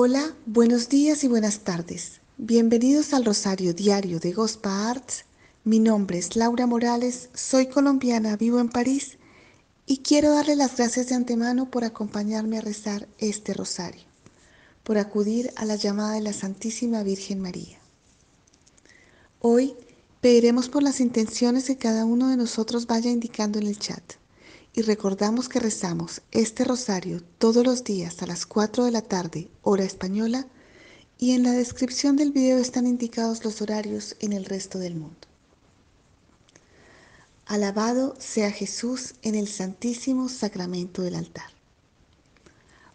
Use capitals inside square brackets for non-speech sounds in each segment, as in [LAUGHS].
Hola, buenos días y buenas tardes. Bienvenidos al Rosario Diario de Gospa Arts. Mi nombre es Laura Morales, soy colombiana, vivo en París y quiero darle las gracias de antemano por acompañarme a rezar este rosario, por acudir a la llamada de la Santísima Virgen María. Hoy pediremos por las intenciones que cada uno de nosotros vaya indicando en el chat y recordamos que rezamos este rosario todos los días a las 4 de la tarde, hora española, y en la descripción del video están indicados los horarios en el resto del mundo. Alabado sea Jesús en el santísimo sacramento del altar.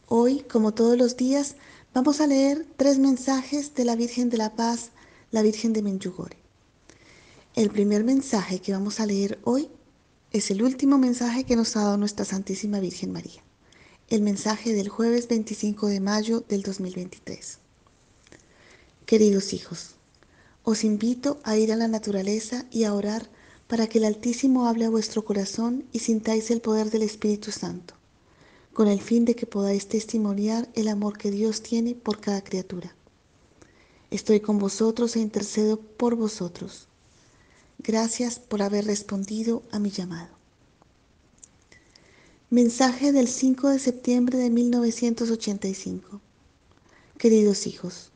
Hoy, como todos los días, vamos a leer tres mensajes de la Virgen de la Paz, la Virgen de Menjugore. El primer mensaje que vamos a leer hoy es el último mensaje que nos ha dado nuestra Santísima Virgen María, el mensaje del jueves 25 de mayo del 2023. Queridos hijos, os invito a ir a la naturaleza y a orar para que el Altísimo hable a vuestro corazón y sintáis el poder del Espíritu Santo, con el fin de que podáis testimoniar el amor que Dios tiene por cada criatura. Estoy con vosotros e intercedo por vosotros Gracias por haber respondido a mi llamado. Mensaje del 5 de septiembre de 1985. Queridos hijos,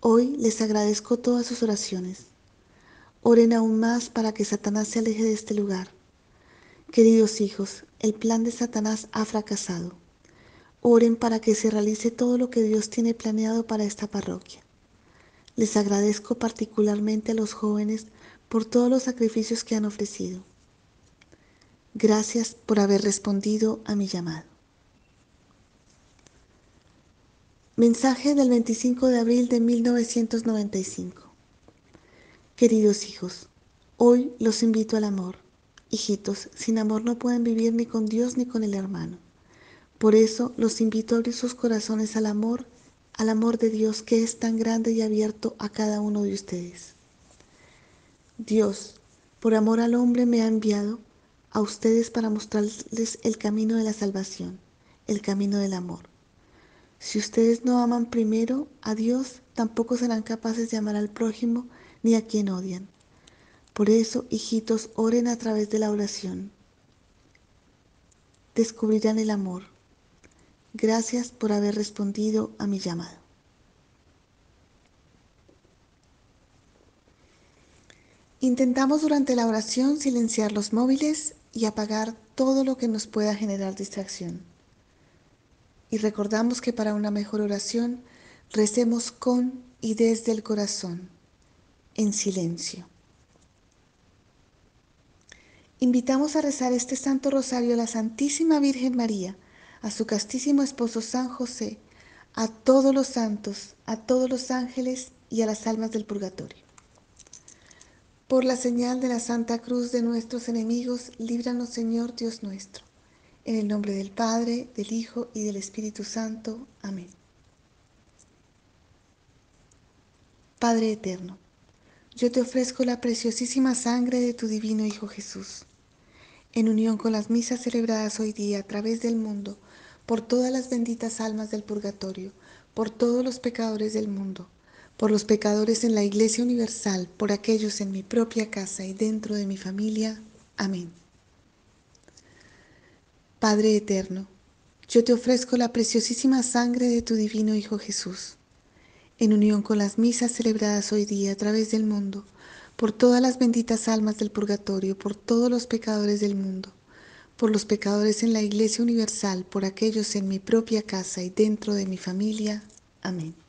hoy les agradezco todas sus oraciones. Oren aún más para que Satanás se aleje de este lugar. Queridos hijos, el plan de Satanás ha fracasado. Oren para que se realice todo lo que Dios tiene planeado para esta parroquia. Les agradezco particularmente a los jóvenes por todos los sacrificios que han ofrecido. Gracias por haber respondido a mi llamado. Mensaje del 25 de abril de 1995. Queridos hijos, hoy los invito al amor. Hijitos, sin amor no pueden vivir ni con Dios ni con el hermano. Por eso los invito a abrir sus corazones al amor, al amor de Dios que es tan grande y abierto a cada uno de ustedes. Dios, por amor al hombre, me ha enviado a ustedes para mostrarles el camino de la salvación, el camino del amor. Si ustedes no aman primero a Dios, tampoco serán capaces de amar al prójimo ni a quien odian. Por eso, hijitos, oren a través de la oración. Descubrirán el amor. Gracias por haber respondido a mi llamado. Intentamos durante la oración silenciar los móviles y apagar todo lo que nos pueda generar distracción. Y recordamos que para una mejor oración recemos con y desde el corazón, en silencio. Invitamos a rezar este Santo Rosario a la Santísima Virgen María, a su castísimo esposo San José, a todos los santos, a todos los ángeles y a las almas del purgatorio. Por la señal de la Santa Cruz de nuestros enemigos, líbranos Señor Dios nuestro. En el nombre del Padre, del Hijo y del Espíritu Santo. Amén. Padre eterno, yo te ofrezco la preciosísima sangre de tu divino Hijo Jesús, en unión con las misas celebradas hoy día a través del mundo, por todas las benditas almas del purgatorio, por todos los pecadores del mundo por los pecadores en la Iglesia Universal, por aquellos en mi propia casa y dentro de mi familia. Amén. Padre Eterno, yo te ofrezco la preciosísima sangre de tu divino Hijo Jesús, en unión con las misas celebradas hoy día a través del mundo, por todas las benditas almas del purgatorio, por todos los pecadores del mundo, por los pecadores en la Iglesia Universal, por aquellos en mi propia casa y dentro de mi familia. Amén.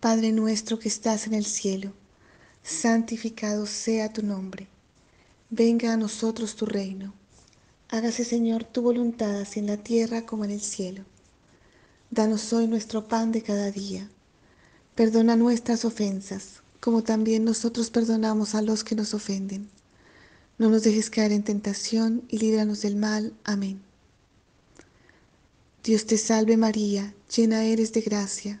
Padre nuestro que estás en el cielo, santificado sea tu nombre. Venga a nosotros tu reino. Hágase, Señor, tu voluntad así en la tierra como en el cielo. Danos hoy nuestro pan de cada día. Perdona nuestras ofensas, como también nosotros perdonamos a los que nos ofenden. No nos dejes caer en tentación y líbranos del mal. Amén. Dios te salve María, llena eres de gracia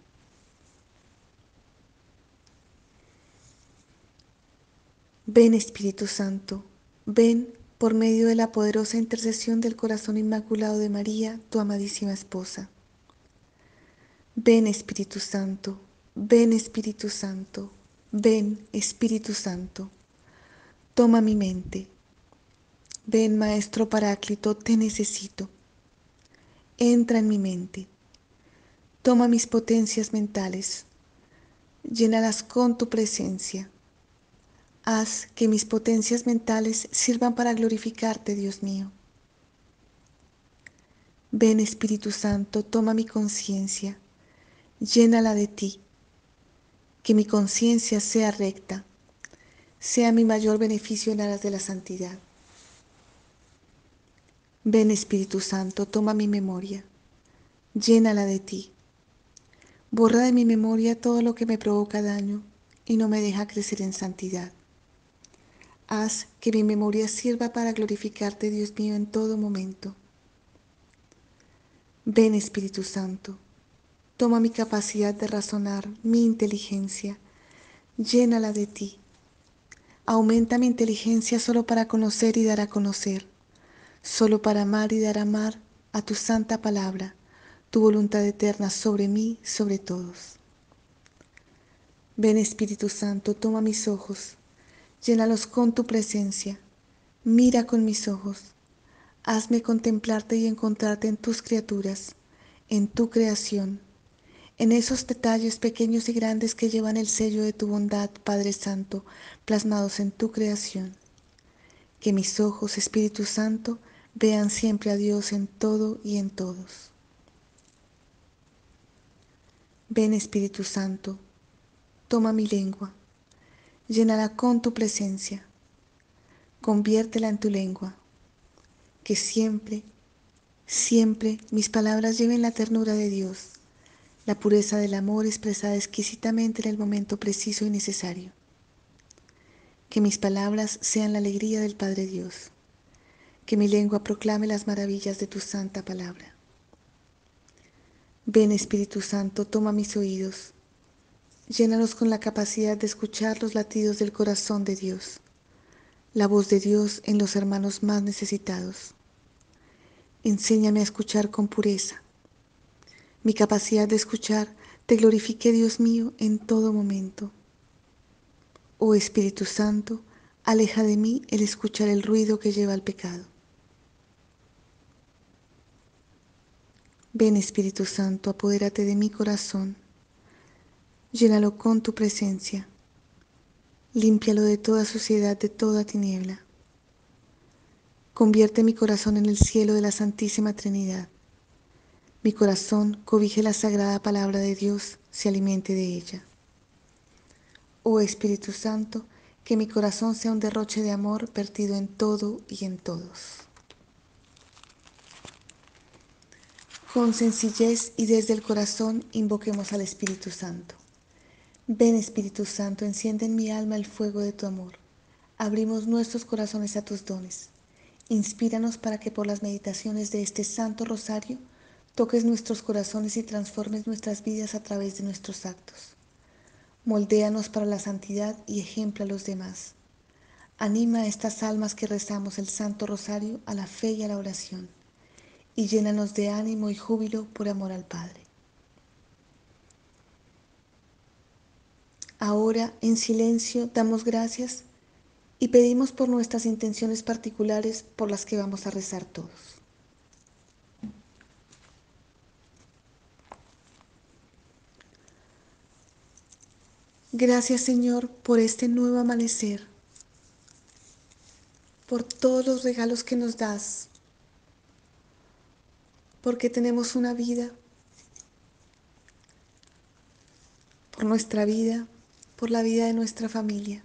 Ven Espíritu Santo, ven por medio de la poderosa intercesión del corazón inmaculado de María, tu amadísima esposa. Ven Espíritu Santo, ven Espíritu Santo, ven Espíritu Santo. Toma mi mente. Ven Maestro Paráclito, te necesito. Entra en mi mente. Toma mis potencias mentales. Llénalas con tu presencia. Haz que mis potencias mentales sirvan para glorificarte, Dios mío. Ven Espíritu Santo, toma mi conciencia llénala de ti, que mi conciencia sea recta, sea mi mayor beneficio en aras de la santidad. Ven Espíritu Santo, toma mi memoria, llénala de ti, borra de mi memoria todo lo que me provoca daño y no me deja crecer en santidad. Haz que mi memoria sirva para glorificarte, Dios mío, en todo momento. Ven Espíritu Santo, Toma mi capacidad de razonar, mi inteligencia, llénala de ti. Aumenta mi inteligencia solo para conocer y dar a conocer, solo para amar y dar a amar a tu santa palabra, tu voluntad eterna sobre mí, sobre todos. Ven Espíritu Santo, toma mis ojos, llénalos con tu presencia, mira con mis ojos, hazme contemplarte y encontrarte en tus criaturas, en tu creación en esos detalles pequeños y grandes que llevan el sello de tu bondad, Padre Santo, plasmados en tu creación. Que mis ojos, Espíritu Santo, vean siempre a Dios en todo y en todos. Ven Espíritu Santo, toma mi lengua, llénala con tu presencia, conviértela en tu lengua, que siempre, siempre mis palabras lleven la ternura de Dios la pureza del amor expresada exquisitamente en el momento preciso y necesario. Que mis palabras sean la alegría del Padre Dios. Que mi lengua proclame las maravillas de tu santa palabra. Ven Espíritu Santo, toma mis oídos. Llénalos con la capacidad de escuchar los latidos del corazón de Dios, la voz de Dios en los hermanos más necesitados. Enséñame a escuchar con pureza mi capacidad de escuchar, te glorifique, Dios mío, en todo momento. Oh Espíritu Santo, aleja de mí el escuchar el ruido que lleva al pecado. Ven Espíritu Santo, apodérate de mi corazón, llénalo con tu presencia, límpialo de toda suciedad, de toda tiniebla. Convierte mi corazón en el cielo de la Santísima Trinidad mi corazón cobije la sagrada palabra de Dios, se alimente de ella. Oh Espíritu Santo, que mi corazón sea un derroche de amor vertido en todo y en todos. Con sencillez y desde el corazón invoquemos al Espíritu Santo. Ven Espíritu Santo, enciende en mi alma el fuego de tu amor. Abrimos nuestros corazones a tus dones. Inspíranos para que por las meditaciones de este Santo Rosario toques nuestros corazones y transformes nuestras vidas a través de nuestros actos. Moldéanos para la santidad y ejempla a los demás. Anima a estas almas que rezamos el Santo Rosario a la fe y a la oración, y llénanos de ánimo y júbilo por amor al Padre. Ahora, en silencio, damos gracias y pedimos por nuestras intenciones particulares por las que vamos a rezar todos. Gracias Señor por este nuevo amanecer, por todos los regalos que nos das, porque tenemos una vida, por nuestra vida, por la vida de nuestra familia.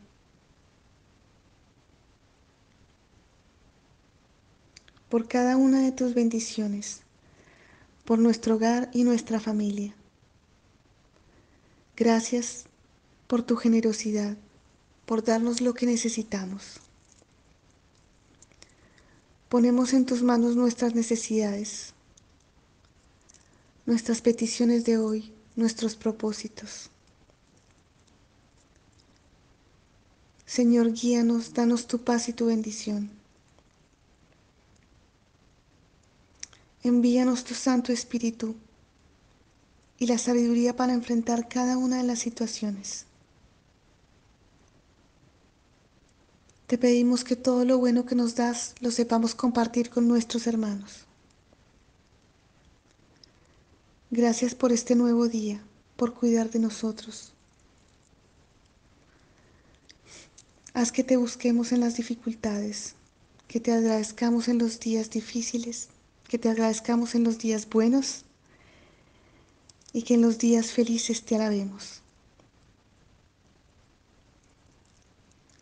por cada una de tus bendiciones, por nuestro hogar y nuestra familia. Gracias por tu generosidad, por darnos lo que necesitamos. Ponemos en tus manos nuestras necesidades, nuestras peticiones de hoy, nuestros propósitos. Señor, guíanos, danos tu paz y tu bendición. Envíanos tu Santo Espíritu y la sabiduría para enfrentar cada una de las situaciones. Te pedimos que todo lo bueno que nos das lo sepamos compartir con nuestros hermanos. Gracias por este nuevo día, por cuidar de nosotros. Haz que te busquemos en las dificultades, que te agradezcamos en los días difíciles que te agradezcamos en los días buenos y que en los días felices te alabemos.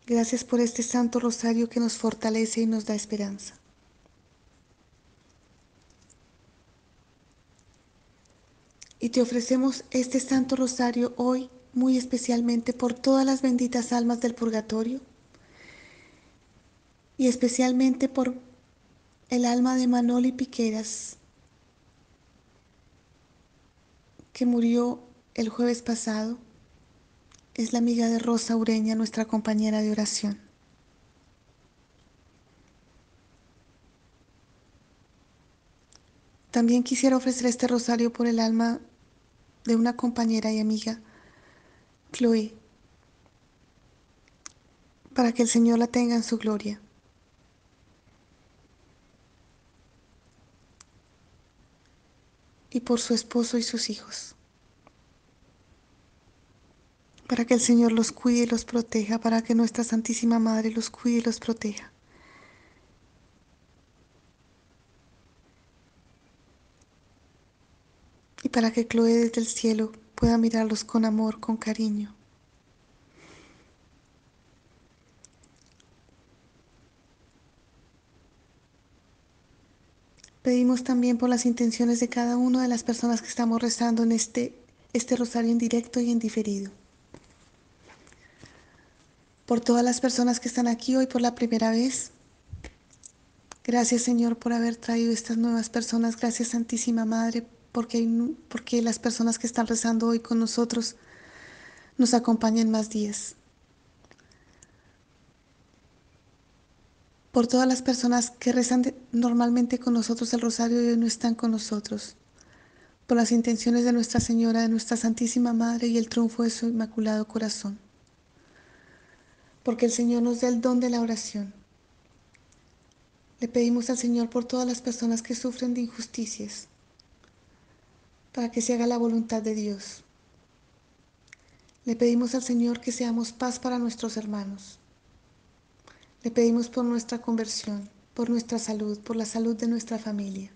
Gracias por este Santo Rosario que nos fortalece y nos da esperanza. Y te ofrecemos este Santo Rosario hoy muy especialmente por todas las benditas almas del purgatorio y especialmente por el alma de Manoli Piqueras, que murió el jueves pasado, es la amiga de Rosa Ureña, nuestra compañera de oración. También quisiera ofrecer este rosario por el alma de una compañera y amiga, Chloe, para que el Señor la tenga en su gloria. y por su esposo y sus hijos. Para que el Señor los cuide y los proteja, para que nuestra Santísima Madre los cuide y los proteja. Y para que Chloe desde el cielo pueda mirarlos con amor, con cariño. Pedimos también por las intenciones de cada una de las personas que estamos rezando en este, este rosario en directo y en diferido. Por todas las personas que están aquí hoy por la primera vez. Gracias Señor por haber traído estas nuevas personas. Gracias Santísima Madre porque, porque las personas que están rezando hoy con nosotros nos acompañan más días. por todas las personas que rezan normalmente con nosotros el rosario y hoy no están con nosotros, por las intenciones de Nuestra Señora, de Nuestra Santísima Madre y el triunfo de su Inmaculado Corazón, porque el Señor nos da el don de la oración. Le pedimos al Señor por todas las personas que sufren de injusticias, para que se haga la voluntad de Dios. Le pedimos al Señor que seamos paz para nuestros hermanos le pedimos por nuestra conversión, por nuestra salud, por la salud de nuestra familia,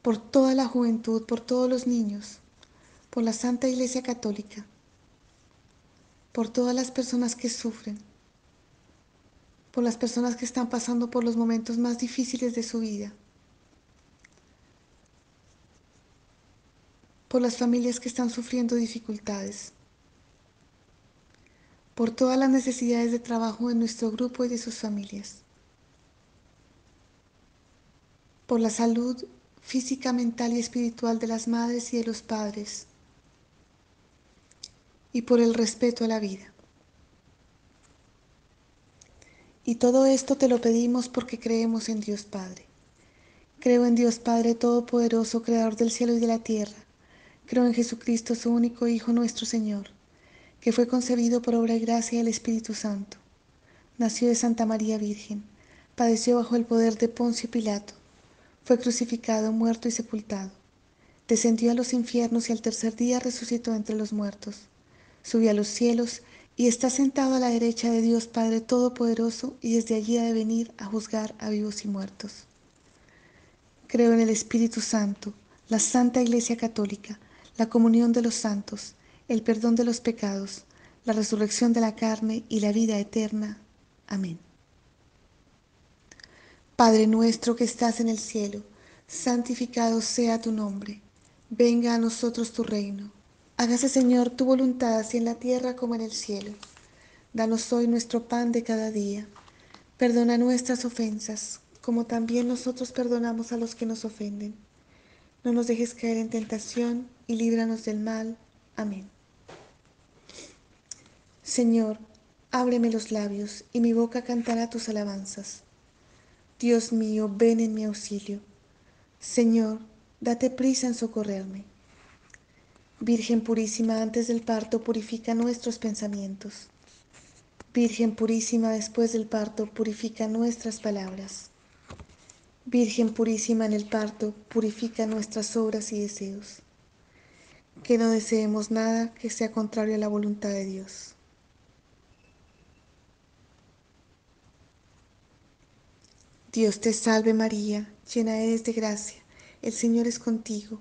por toda la juventud, por todos los niños, por la Santa Iglesia Católica, por todas las personas que sufren, por las personas que están pasando por los momentos más difíciles de su vida, por las familias que están sufriendo dificultades por todas las necesidades de trabajo de nuestro grupo y de sus familias, por la salud física, mental y espiritual de las madres y de los padres, y por el respeto a la vida. Y todo esto te lo pedimos porque creemos en Dios Padre. Creo en Dios Padre Todopoderoso, Creador del cielo y de la tierra. Creo en Jesucristo, su único Hijo, nuestro Señor que fue concebido por obra y gracia del Espíritu Santo. Nació de Santa María Virgen, padeció bajo el poder de Poncio Pilato, fue crucificado, muerto y sepultado. Descendió a los infiernos y al tercer día resucitó entre los muertos. Subió a los cielos y está sentado a la derecha de Dios Padre Todopoderoso y desde allí ha de venir a juzgar a vivos y muertos. Creo en el Espíritu Santo, la Santa Iglesia Católica, la comunión de los santos, el perdón de los pecados, la resurrección de la carne y la vida eterna. Amén. Padre nuestro que estás en el cielo, santificado sea tu nombre, venga a nosotros tu reino. Hágase Señor tu voluntad así en la tierra como en el cielo. Danos hoy nuestro pan de cada día. Perdona nuestras ofensas, como también nosotros perdonamos a los que nos ofenden. No nos dejes caer en tentación y líbranos del mal. Amén. Señor, ábreme los labios y mi boca cantará tus alabanzas. Dios mío, ven en mi auxilio. Señor, date prisa en socorrerme. Virgen purísima, antes del parto purifica nuestros pensamientos. Virgen purísima, después del parto purifica nuestras palabras. Virgen purísima en el parto, purifica nuestras obras y deseos. Que no deseemos nada que sea contrario a la voluntad de Dios. Dios te salve María, llena eres de gracia, el Señor es contigo,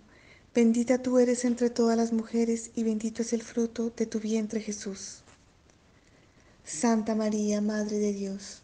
bendita tú eres entre todas las mujeres y bendito es el fruto de tu vientre Jesús. Santa María, Madre de Dios,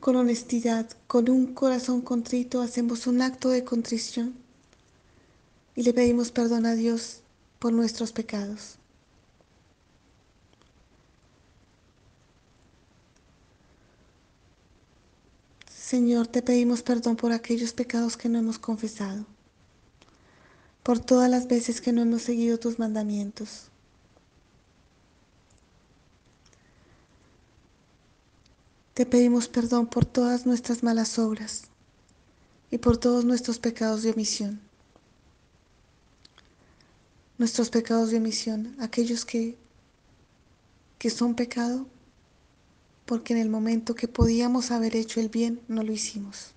con honestidad, con un corazón contrito, hacemos un acto de contrición y le pedimos perdón a Dios por nuestros pecados. Señor, te pedimos perdón por aquellos pecados que no hemos confesado, por todas las veces que no hemos seguido tus mandamientos. Te pedimos perdón por todas nuestras malas obras y por todos nuestros pecados de omisión. Nuestros pecados de omisión, aquellos que, que son pecado porque en el momento que podíamos haber hecho el bien, no lo hicimos.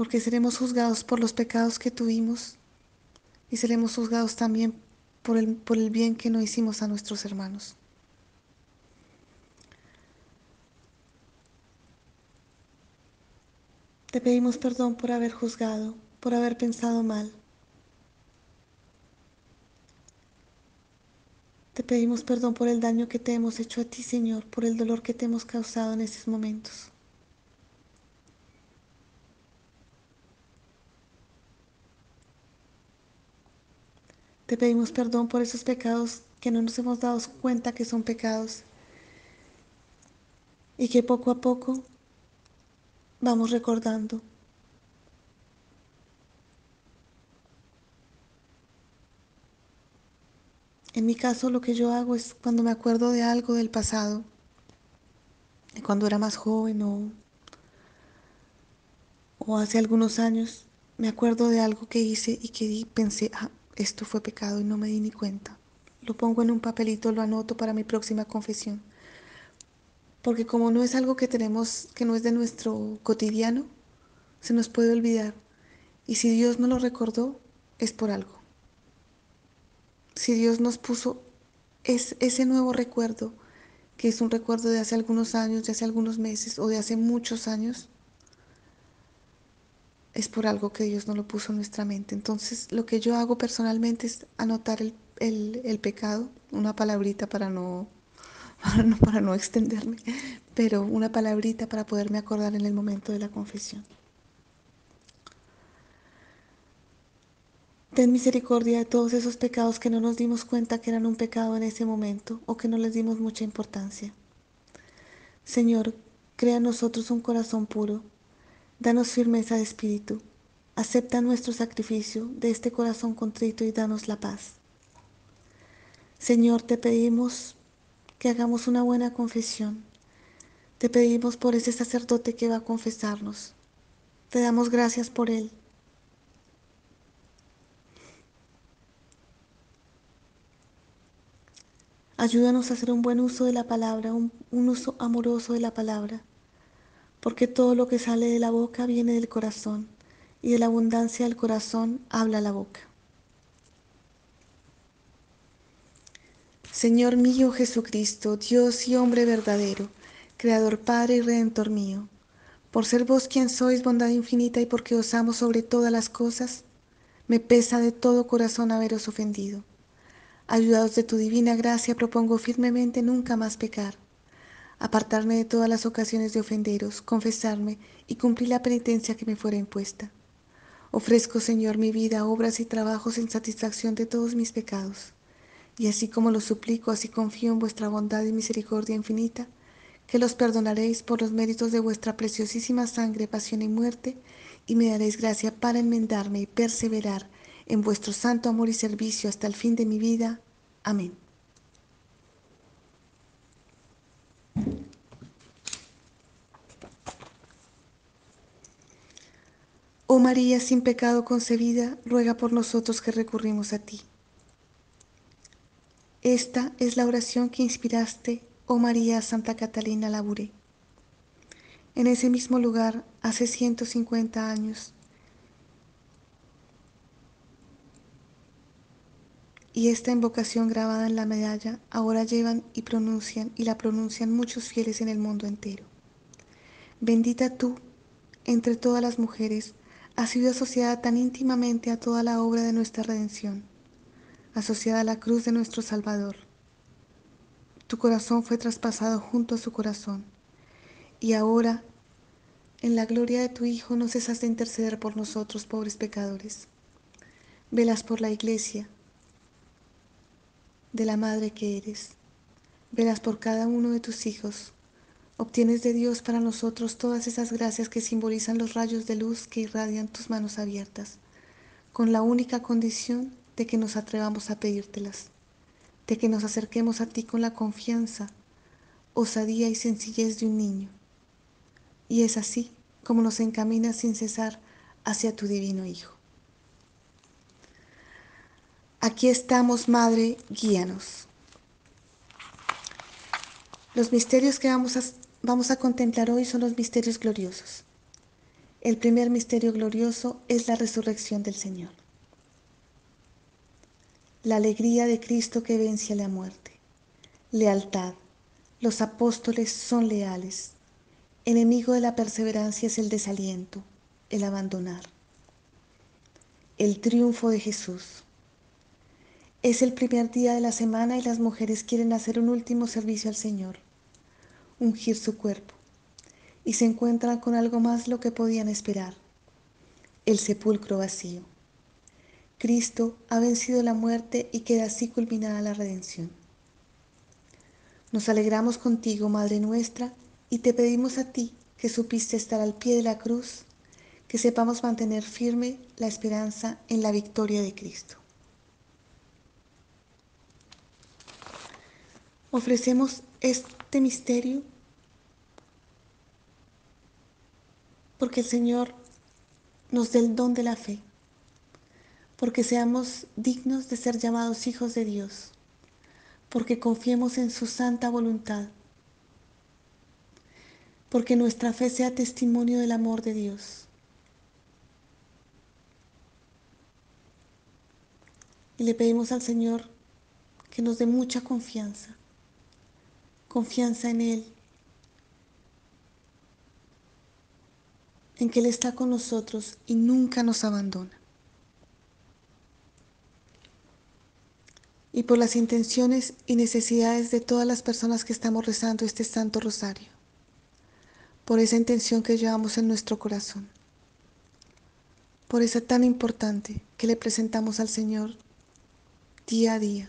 Porque seremos juzgados por los pecados que tuvimos y seremos juzgados también por el, por el bien que no hicimos a nuestros hermanos. Te pedimos perdón por haber juzgado, por haber pensado mal. Te pedimos perdón por el daño que te hemos hecho a ti, Señor, por el dolor que te hemos causado en esos momentos. Te pedimos perdón por esos pecados que no nos hemos dado cuenta que son pecados y que poco a poco vamos recordando. En mi caso lo que yo hago es cuando me acuerdo de algo del pasado, de cuando era más joven o, o hace algunos años, me acuerdo de algo que hice y que pensé, ah, esto fue pecado y no me di ni cuenta. Lo pongo en un papelito, lo anoto para mi próxima confesión porque como no es algo que tenemos, que no es de nuestro cotidiano, se nos puede olvidar. Y si Dios no lo recordó, es por algo. Si Dios nos puso es, ese nuevo recuerdo, que es un recuerdo de hace algunos años, de hace algunos meses o de hace muchos años, es por algo que Dios no lo puso en nuestra mente. Entonces, lo que yo hago personalmente es anotar el, el pecado, una palabrita para no [LAUGHS] para no, para no extenderme, pero una palabrita para poderme acordar en el momento de la confesión. Ten misericordia de todos esos pecados que no nos dimos cuenta que eran un pecado en ese momento o que no les dimos mucha importancia. Señor, crea en nosotros un corazón puro, danos firmeza de espíritu, acepta nuestro sacrificio de este corazón contrito y danos la paz. Señor, te pedimos que hagamos una buena confesión. Te pedimos por ese sacerdote que va a confesarnos. Te damos gracias por él. Ayúdanos a hacer un buen uso de la palabra, un, un, uso amoroso de la palabra, porque todo lo que sale de la boca viene del corazón, y de la abundancia del corazón habla la boca. Señor mío Jesucristo, Dios y hombre verdadero, Creador Padre y Redentor mío, por ser vos quien sois bondad infinita y porque os amo sobre todas las cosas, me pesa de todo corazón haberos ofendido. Ayudados de tu divina gracia, propongo firmemente nunca más pecar, apartarme de todas las ocasiones de ofenderos, confesarme y cumplir la penitencia que me fuera impuesta. Ofrezco, Señor, mi vida, obras y trabajos en satisfacción de todos mis pecados. Y así como lo suplico, así confío en vuestra bondad y misericordia infinita, que los perdonaréis por los méritos de vuestra preciosísima sangre, pasión y muerte, y me daréis gracia para enmendarme y perseverar en vuestro santo amor y servicio hasta el fin de mi vida. Amén. Oh María sin pecado concebida, ruega por nosotros que recurrimos a ti. Esta es la oración que inspiraste, oh María Santa Catalina Labouré. En ese mismo lugar, hace 150 años, y esta invocación grabada en la medalla ahora llevan y pronuncian y la pronuncian muchos fieles en el mundo entero. Bendita tú entre todas las mujeres, has sido asociada tan íntimamente a toda la obra de nuestra redención, asociada a la cruz de nuestro Salvador. Tu corazón fue traspasado junto a su corazón, y ahora, en la gloria de tu Hijo, no cesas de interceder por nosotros, pobres pecadores. Velas por la Iglesia, de la madre que eres. Velas por cada uno de tus hijos. Obtienes de Dios para nosotros todas esas gracias que simbolizan los rayos de luz que irradian tus manos abiertas, con la única condición de que nos atrevamos a pedírtelas, de que nos acerquemos a ti con la confianza, osadía y sencillez de un niño. Y es así como nos encaminas sin cesar hacia tu divino Hijo. Aquí estamos, Madre, guíanos. Los misterios que vamos a, vamos a contemplar hoy son los misterios gloriosos. El primer misterio glorioso es la resurrección del Señor. La alegría de Cristo que vence a la muerte. Lealtad. Los apóstoles son leales. Enemigo de la perseverancia es el desaliento, el abandonar. El triunfo de Jesús. Es el primer día de la semana y las mujeres quieren hacer un último servicio al Señor, ungir su cuerpo, y se encuentran con algo más lo que podían esperar, el sepulcro vacío. Cristo ha vencido la muerte y queda así culminada la redención. Nos alegramos contigo, Madre nuestra, y te pedimos a ti, que supiste estar al pie de la cruz, que sepamos mantener firme la esperanza en la victoria de Cristo. Ofrecemos este misterio porque el Señor nos dé el don de la fe, porque seamos dignos de ser llamados hijos de Dios, porque confiemos en su santa voluntad, porque nuestra fe sea testimonio del amor de Dios. Y le pedimos al Señor que nos dé mucha confianza confianza en Él, en que Él está con nosotros y nunca nos abandona. Y por las intenciones y necesidades de todas las personas que estamos rezando este Santo Rosario, por esa intención que llevamos en nuestro corazón. por esa tan importante que le presentamos al Señor día a día.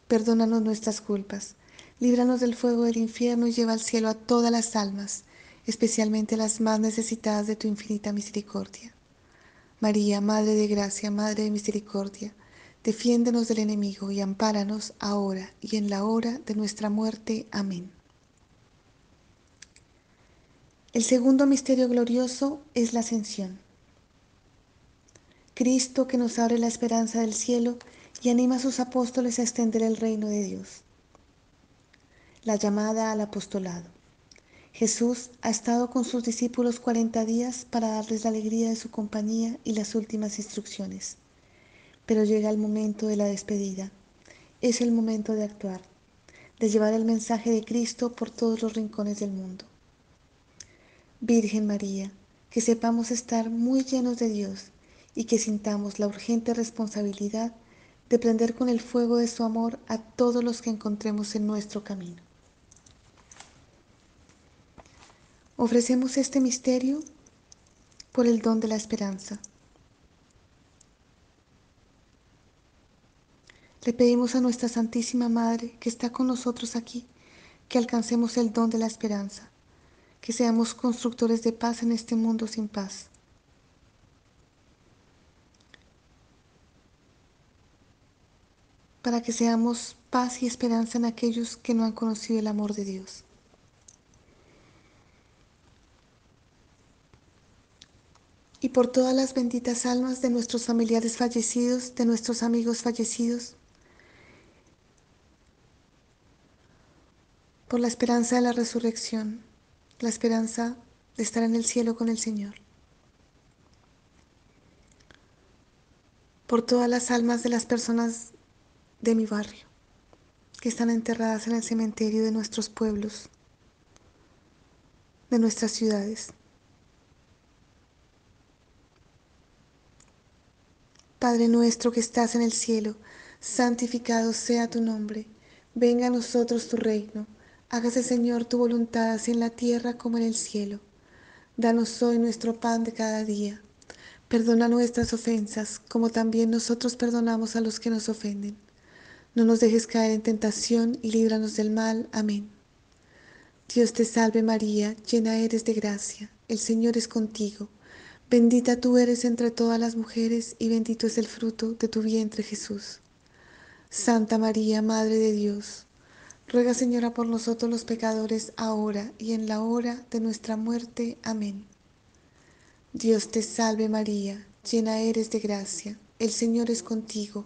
perdónanos nuestras culpas, líbranos del fuego del infierno y lleva al cielo a todas las almas, especialmente las más necesitadas de tu infinita misericordia. María, Madre de Gracia, Madre de Misericordia, defiéndenos del enemigo y ampáranos ahora y en la hora de nuestra muerte. Amén. El segundo misterio glorioso es la ascensión. Cristo que nos abre la esperanza del cielo, y anima a sus apóstoles a extender el reino de Dios. La llamada al apostolado. Jesús ha estado con sus discípulos 40 días para darles la alegría de su compañía y las últimas instrucciones. Pero llega el momento de la despedida. Es el momento de actuar, de llevar el mensaje de Cristo por todos los rincones del mundo. Virgen María, que sepamos estar muy llenos de Dios y que sintamos la urgente responsabilidad de prender con el fuego de su amor a todos los que encontremos en nuestro camino. Ofrecemos este misterio por el don de la esperanza. Le pedimos a nuestra Santísima Madre que está con nosotros aquí, que alcancemos el don de la esperanza, que seamos constructores de paz en este mundo sin paz. Para que seamos paz y esperanza en aquellos que no han conocido el amor de Dios. y por todas las benditas almas de nuestros familiares fallecidos, de nuestros amigos fallecidos, por la esperanza de la resurrección, la esperanza de estar en el cielo con el Señor, por todas las almas de las personas de mi barrio que están enterradas en el cementerio de nuestros pueblos, de nuestras ciudades. Padre nuestro que estás en el cielo, santificado sea tu nombre. Venga a nosotros tu reino. Hágase, Señor, tu voluntad así en la tierra como en el cielo. Danos hoy nuestro pan de cada día. Perdona nuestras ofensas, como también nosotros perdonamos a los que nos ofenden. No nos dejes caer en tentación y líbranos del mal. Amén. Dios te salve María, llena eres de gracia, el Señor es contigo. Bendita tú eres entre todas las mujeres y bendito es el fruto de tu vientre Jesús. Santa María, Madre de Dios, ruega Señora por nosotros los pecadores ahora y en la hora de nuestra muerte. Amén. Dios te salve María, llena eres de gracia, el Señor es contigo.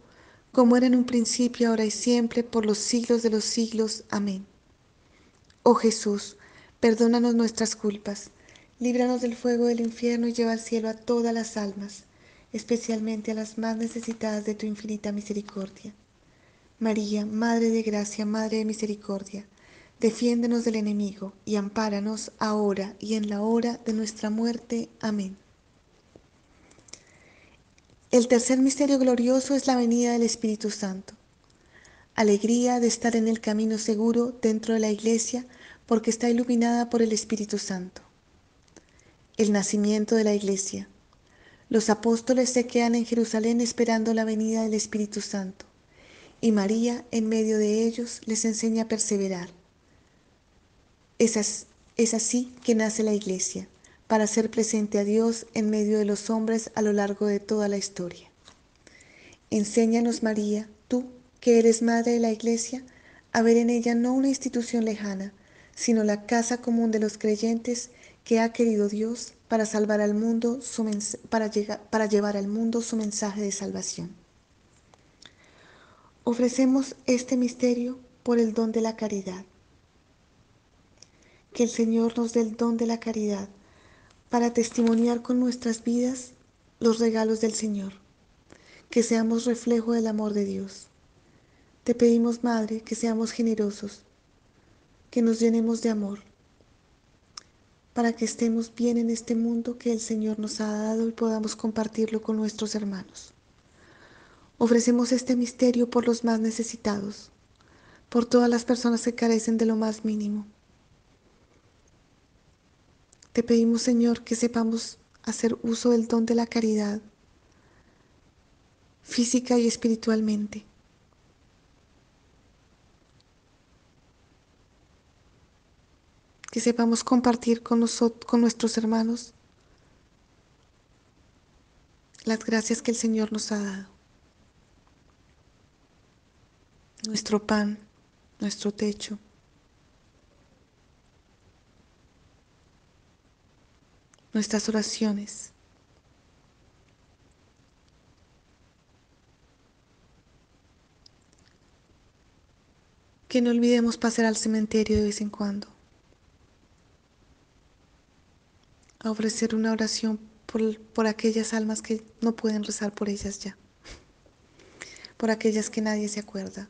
como era en un principio, ahora y siempre, por los siglos de los siglos. Amén. Oh Jesús, perdónanos nuestras culpas, líbranos del fuego del infierno y lleva al cielo a todas las almas, especialmente a las más necesitadas de tu infinita misericordia. María, Madre de Gracia, Madre de Misericordia, defiéndenos del enemigo y ampáranos ahora y en la hora de nuestra muerte. Amén. El tercer misterio glorioso es la venida del Espíritu Santo alegría de estar en el camino seguro dentro de la iglesia porque está iluminada por el Espíritu Santo. El nacimiento de la iglesia. Los apóstoles se quedan en Jerusalén esperando la venida del Espíritu Santo y María en medio de ellos les enseña a perseverar. Es así, que nace la iglesia, para ser presente a Dios en medio de los hombres a lo largo de toda la historia. Enséñanos, María, tú que eres madre de la Iglesia, a ver en ella no una institución lejana, sino la casa común de los creyentes que ha querido Dios para salvar al mundo para, para llevar al mundo su mensaje de salvación. Ofrecemos este misterio por el don de la caridad. Que el Señor nos dé el don de la caridad para testimoniar con nuestras vidas los regalos del Señor. Que seamos reflejo del amor de Dios. Te pedimos, Madre, que seamos generosos, que nos llenemos de amor, para que estemos bien en este mundo que el Señor nos ha dado y podamos compartirlo con nuestros hermanos. Ofrecemos este misterio por los más necesitados, por todas las personas que carecen de lo más mínimo. Te pedimos, Señor, que sepamos hacer uso del don de la caridad, física y espiritualmente que sepamos compartir con, nosotros, con nuestros hermanos las gracias que el Señor nos ha dado. Nuestro pan, nuestro techo. Nuestras oraciones. Que no olvidemos pasar al cementerio de vez en cuando. a ofrecer una oración por, por aquellas almas que no pueden rezar por ellas ya, por aquellas que nadie se acuerda.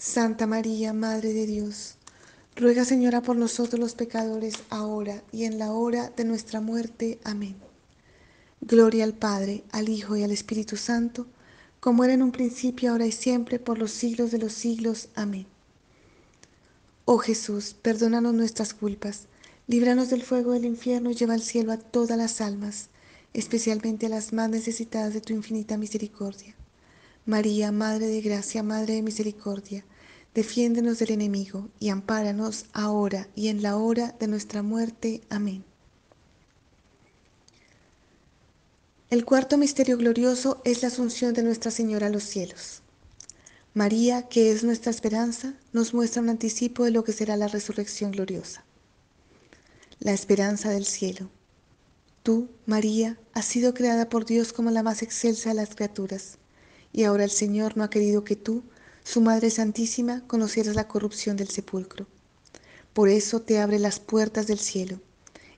Santa María, Madre de Dios, ruega Señora por nosotros los pecadores, ahora y en la hora de nuestra muerte. Amén. Gloria al Padre, al Hijo y al Espíritu Santo, como era en un principio, ahora y siempre, por los siglos de los siglos. Amén. Oh Jesús, perdónanos nuestras culpas, líbranos del fuego del infierno y lleva al cielo a todas las almas, especialmente a las más necesitadas de tu infinita misericordia. María, Madre de Gracia, Madre de Misericordia, defiéndenos del enemigo y ampáranos ahora y en la hora de nuestra muerte. Amén. El cuarto misterio glorioso es la asunción de Nuestra Señora a los cielos. María, que es nuestra esperanza, nos muestra un anticipo de lo que será la resurrección gloriosa. La esperanza del cielo. Tú, María, has sido creada por Dios como la más excelsa de las criaturas, y ahora el Señor no ha querido que tú, su Madre Santísima, conocieras la corrupción del sepulcro. Por eso te abre las puertas del cielo.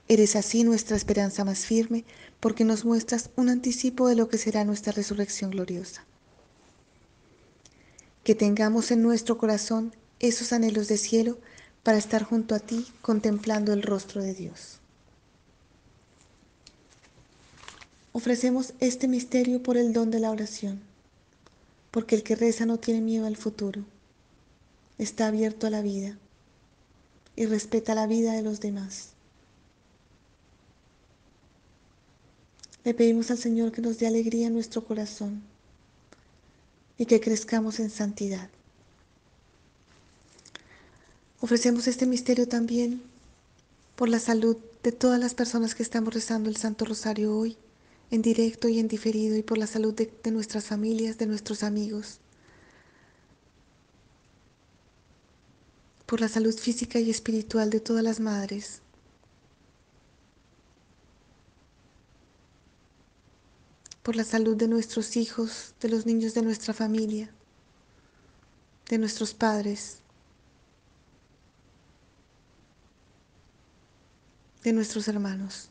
Eres así nuestra esperanza más firme, porque nos muestras un anticipo de lo que será nuestra resurrección gloriosa que tengamos en nuestro corazón esos anhelos de cielo para estar junto a ti contemplando el rostro de Dios. Ofrecemos este misterio por el don de la oración, porque el que reza no tiene miedo al futuro, está abierto a la vida y respeta la vida de los demás. Le pedimos al Señor que nos dé alegría en nuestro corazón y que crezcamos en santidad. Ofrecemos este misterio también por la salud de todas las personas que estamos rezando el Santo Rosario hoy, en directo y en diferido, y por la salud de, nuestras familias, de nuestros amigos, por la salud física y espiritual de todas las madres, por la salud de nuestros hijos, de los niños de nuestra familia, de nuestros padres, de nuestros hermanos.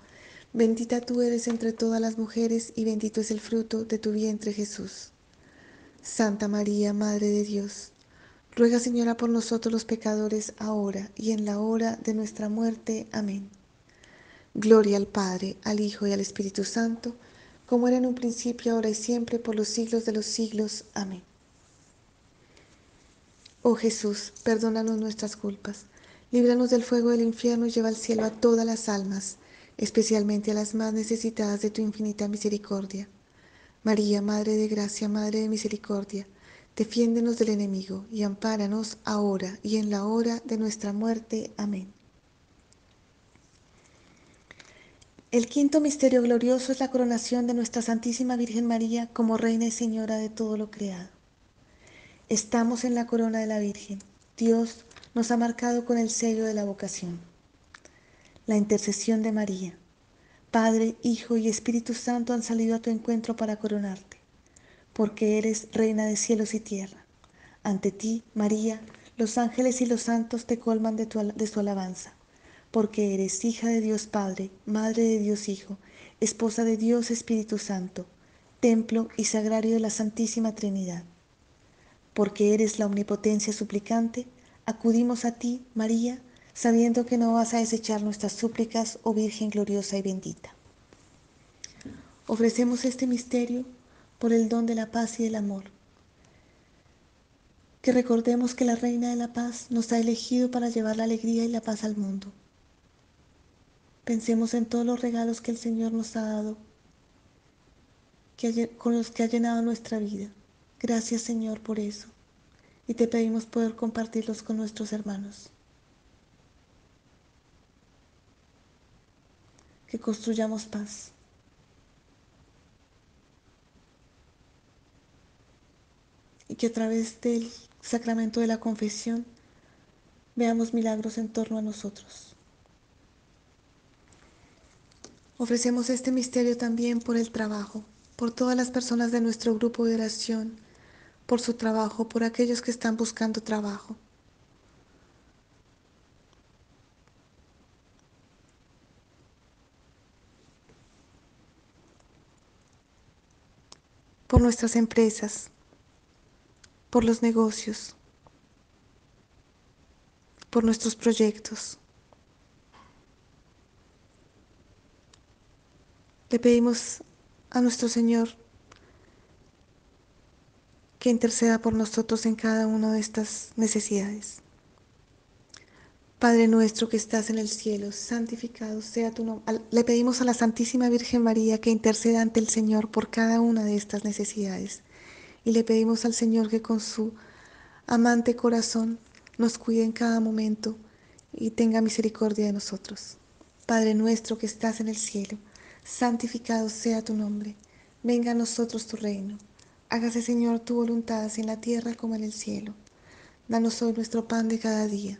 Bendita tú eres entre todas las mujeres y bendito es el fruto de tu vientre Jesús. Santa María, Madre de Dios, ruega Señora por nosotros los pecadores, ahora y en la hora de nuestra muerte. Amén. Gloria al Padre, al Hijo y al Espíritu Santo, como era en un principio, ahora y siempre, por los siglos de los siglos. Amén. Oh Jesús, perdónanos nuestras culpas, líbranos del fuego del infierno y lleva al cielo a todas las almas especialmente a las más necesitadas de tu infinita misericordia. María, Madre de Gracia, Madre de Misericordia, defiéndenos del enemigo y ampáranos ahora y en la hora de nuestra muerte. Amén. El quinto misterio glorioso es la coronación de nuestra Santísima Virgen María como Reina y Señora de todo lo creado. Estamos en la corona de la Virgen. Dios nos ha marcado con el sello de la vocación la intercesión de María. Padre, Hijo y Espíritu Santo han salido a tu encuentro para coronarte, porque eres Reina de cielos y tierra. Ante ti, María, los ángeles y los santos te colman de, de su alabanza, porque eres hija de Dios Padre, Madre de Dios Hijo, esposa de Dios Espíritu Santo, templo y sagrario de la Santísima Trinidad. Porque eres la omnipotencia suplicante, acudimos a ti, María, sabiendo que no vas a desechar nuestras súplicas, oh Virgen gloriosa y bendita. Ofrecemos este misterio por el don de la paz y del amor. Que recordemos que la Reina de la Paz nos ha elegido para llevar la alegría y la paz al mundo. Pensemos en todos los regalos que el Señor nos ha dado, con los que ha llenado nuestra vida. Gracias Señor por eso. Y te pedimos poder compartirlos con nuestros hermanos. Que construyamos paz. Y que a través del sacramento de la confesión veamos milagros en torno a nosotros. Ofrecemos este misterio también por el trabajo, por todas las personas de nuestro grupo de oración, por su trabajo, por aquellos que están buscando trabajo. Por nuestras empresas, por los negocios, por nuestros proyectos. Le pedimos a nuestro Señor que interceda por nosotros en cada una de estas necesidades. Padre nuestro que estás en el cielo, santificado sea tu nombre. Le pedimos a la Santísima Virgen María que interceda ante el Señor por cada una de estas necesidades. Y le pedimos al Señor que con su amante corazón nos cuide en cada momento y tenga misericordia de nosotros. Padre nuestro que estás en el cielo, santificado sea tu nombre. Venga a nosotros tu reino. Hágase Señor tu voluntad, así en la tierra como en el cielo. Danos hoy nuestro pan de cada día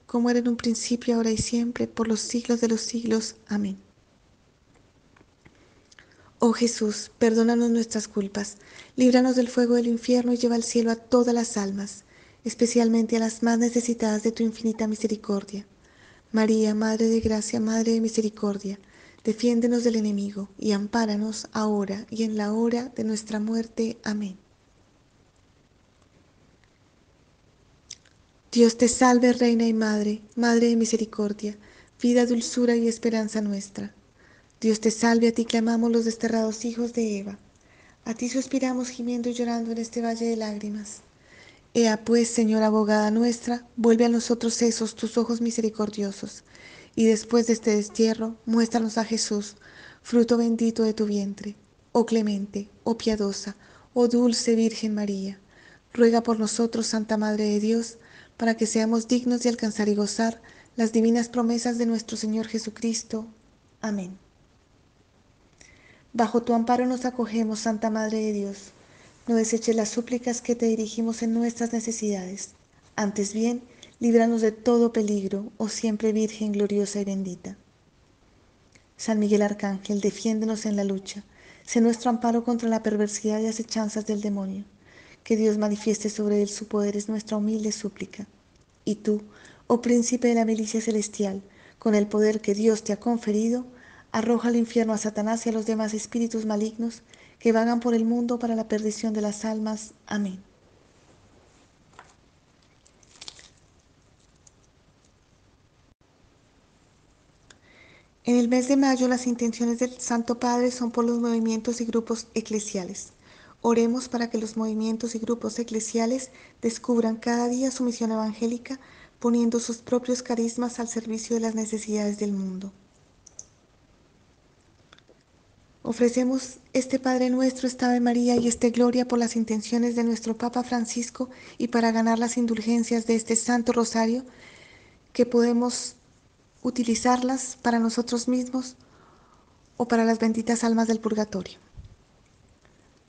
como era en un principio, ahora y siempre, por los siglos de los siglos. Amén. Oh Jesús, perdónanos nuestras culpas, líbranos del fuego del infierno y lleva al cielo a todas las almas, especialmente a las más necesitadas de tu infinita misericordia. María, Madre de Gracia, Madre de Misericordia, defiéndenos del enemigo y ampáranos ahora y en la hora de nuestra muerte. Amén. Dios te salve, Reina y Madre, Madre de Misericordia, vida, dulzura y esperanza nuestra. Dios te salve, a ti clamamos los desterrados hijos de Eva. A ti suspiramos gimiendo y llorando en este valle de lágrimas. Ea pues, Señora abogada nuestra, vuelve a nosotros esos tus ojos misericordiosos, y después de este destierro, muéstranos a Jesús, fruto bendito de tu vientre. oh clemente, oh piadosa, oh dulce Virgen María, ruega por nosotros, Santa Madre de Dios, para que seamos dignos de alcanzar y gozar las divinas promesas de nuestro Señor Jesucristo. Amén. Bajo tu amparo nos acogemos, Santa Madre de Dios. No deseches las súplicas que te dirigimos en nuestras necesidades. Antes bien, líbranos de todo peligro, oh siempre Virgen gloriosa y bendita. San Miguel Arcángel, defiéndenos en la lucha. Sé nuestro amparo contra la perversidad y acechanzas del demonio. Que Dios manifieste sobre él su poder es nuestra humilde súplica. Y tú, oh príncipe de la milicia celestial, con el poder que Dios te ha conferido, arroja al infierno a Satanás y a los demás espíritus malignos que vagan por el mundo para la perdición de las almas. Amén. En el mes de mayo las intenciones del Santo Padre son por los movimientos y grupos eclesiales. Oremos para que los movimientos y grupos eclesiales descubran cada día su misión evangélica poniendo sus propios carismas al servicio de las necesidades del mundo. Ofrecemos este Padre nuestro, esta Ave María y este Gloria por las intenciones de nuestro Papa Francisco y para ganar las indulgencias de este Santo Rosario, que podemos utilizarlas para nosotros mismos o para las benditas almas del purgatorio.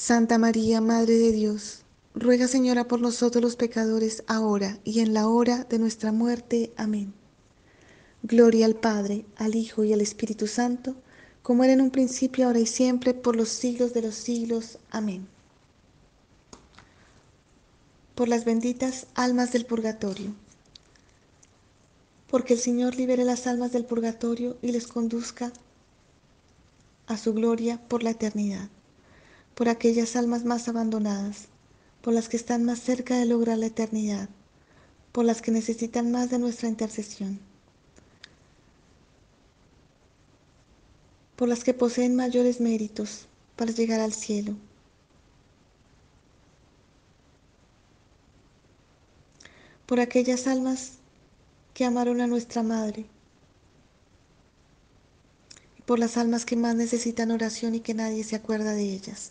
Santa María, Madre de Dios, ruega Señora por nosotros los pecadores, ahora y en la hora de nuestra muerte. Amén. Gloria al Padre, al Hijo y al Espíritu Santo, como era en un principio, ahora y siempre, por los siglos de los siglos. Amén. Por las benditas almas del purgatorio. Porque el Señor libere las almas del purgatorio y les conduzca a su gloria por la eternidad. Por aquellas almas más abandonadas, por las que están más cerca de lograr la eternidad, por las que necesitan más de nuestra intercesión por las que poseen mayores méritos para llegar al cielo. Por aquellas almas que amaron a nuestra Madre. Y por las almas que más necesitan oración y que nadie se acuerda de ellas.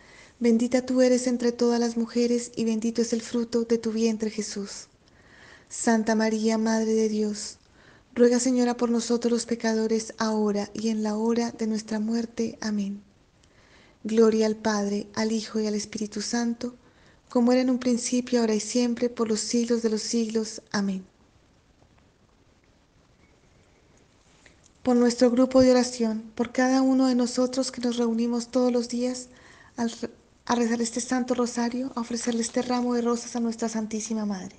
Bendita tú eres entre todas las mujeres y bendito es el fruto de tu vientre Jesús. Santa María, Madre de Dios, ruega Señora por nosotros los pecadores, ahora y en la hora de nuestra muerte. Amén. Gloria al Padre, al Hijo y al Espíritu Santo, como era en un principio, ahora y siempre, por los siglos de los siglos. Amén. Por nuestro grupo de oración, por cada uno de nosotros que nos reunimos todos los días a rezar este Santo Rosario, a ofrecerle este ramo de rosas a nuestra Santísima Madre.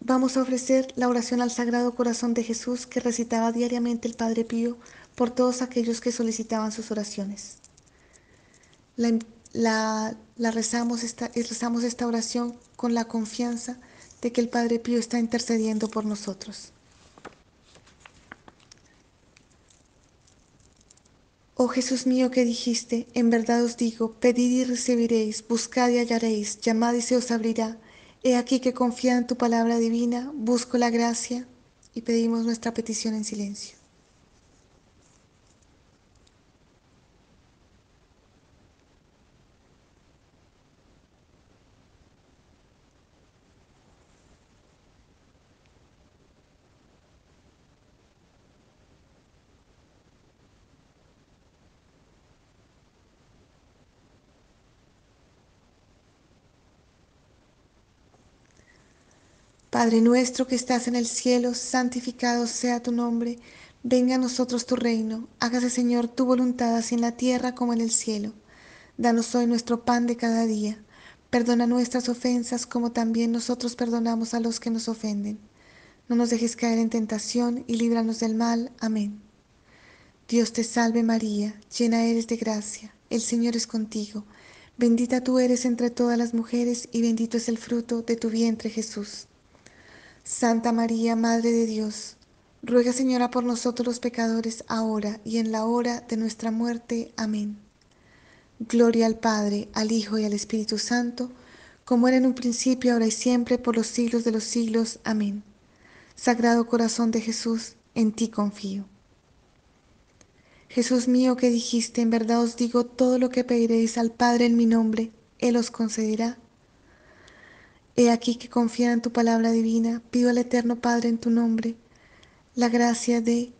Vamos a ofrecer la oración al Sagrado Corazón de Jesús que recitaba diariamente el Padre Pío por todos aquellos que solicitaban sus oraciones. La, rezamos, esta, rezamos esta oración con la confianza de que el Padre Pío está intercediendo por nosotros. Oh Jesús mío que dijiste, en verdad os digo, pedid y recibiréis, buscad y hallaréis, llamad y se os abrirá. He aquí que confía en tu palabra divina, busco la gracia y pedimos nuestra petición en silencio. Padre nuestro que estás en el cielo, santificado sea tu nombre, venga a nosotros tu reino, hágase Señor tu voluntad así en la tierra como en el cielo. Danos hoy nuestro pan de cada día, perdona nuestras ofensas como también nosotros perdonamos a los que nos ofenden. No nos dejes caer en tentación y líbranos del mal. Amén. Dios te salve María, llena eres de gracia, el Señor es contigo. Bendita tú eres entre todas las mujeres y bendito es el fruto de tu vientre Jesús. Santa María, Madre de Dios, ruega Señora por nosotros los pecadores, ahora y en la hora de nuestra muerte. Amén. Gloria al Padre, al Hijo y al Espíritu Santo, como era en un principio, ahora y siempre, por los siglos de los siglos. Amén. Sagrado Corazón de Jesús, en ti confío. Jesús mío que dijiste, en verdad os digo, todo lo que pediréis al Padre en mi nombre, Él os concederá. He aquí que confía en tu palabra divina, pido al Eterno Padre en tu nombre la gracia de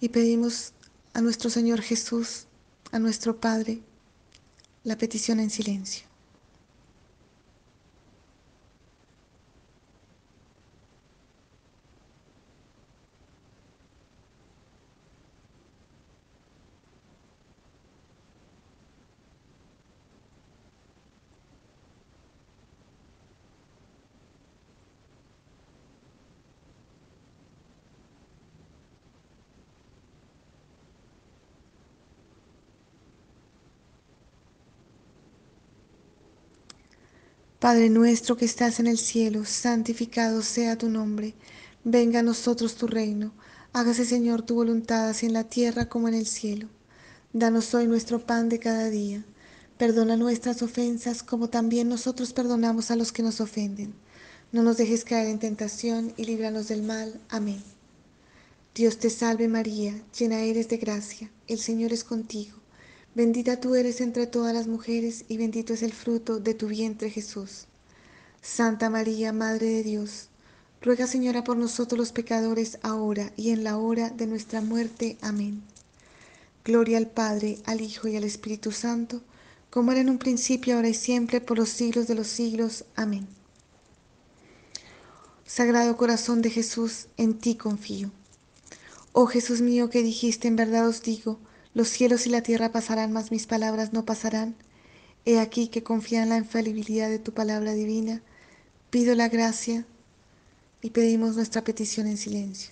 y pedimos a nuestro Señor Jesús, a nuestro Padre, la petición en silencio. Padre nuestro que estás en el cielo, santificado sea tu nombre. Venga a nosotros tu reino. Hágase, Señor, tu voluntad, así en la tierra como en el cielo. Danos hoy nuestro pan de cada día. Perdona nuestras ofensas, como también nosotros perdonamos a los que nos ofenden. No nos dejes caer en tentación y líbranos del mal. Amén. Dios te salve María, llena eres de gracia, el Señor es contigo. Bendita tú eres entre todas las mujeres y bendito es el fruto de tu vientre Jesús. Santa María, Madre de Dios, ruega Señora por nosotros los pecadores ahora y en la hora de nuestra muerte. Amén. Gloria al Padre, al Hijo y al Espíritu Santo, como era en un principio, ahora y siempre, por los siglos de los siglos. Amén. Sagrado Corazón de Jesús, en ti confío. Oh Jesús mío que dijiste, en verdad os digo, los cielos y la tierra pasarán, mas mis palabras no pasarán. He aquí que confía en la infalibilidad de tu palabra divina. Pido la gracia y pedimos nuestra petición en silencio.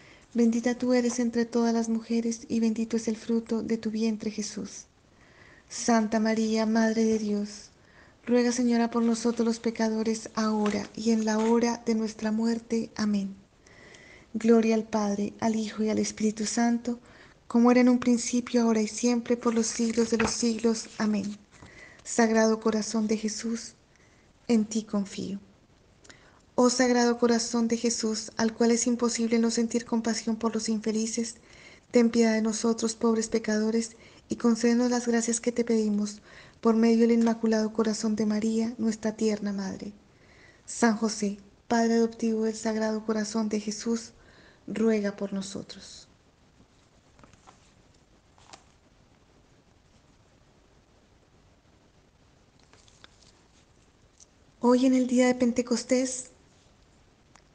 Bendita tú eres entre todas las mujeres y bendito es el fruto de tu vientre Jesús. Santa María, Madre de Dios, ruega Señora por nosotros los pecadores, ahora y en la hora de nuestra muerte. Amén. Gloria al Padre, al Hijo y al Espíritu Santo, como era en un principio, ahora y siempre, por los siglos de los siglos. Amén. Sagrado Corazón de Jesús, en ti confío. Oh Sagrado Corazón de Jesús, al cual es imposible no sentir compasión por los infelices, ten piedad de nosotros, pobres pecadores, y concédenos las gracias que te pedimos, por medio del Inmaculado Corazón de María, nuestra tierna Madre. San José, Padre adoptivo del Sagrado Corazón de Jesús, ruega por nosotros. Hoy en el día de Pentecostés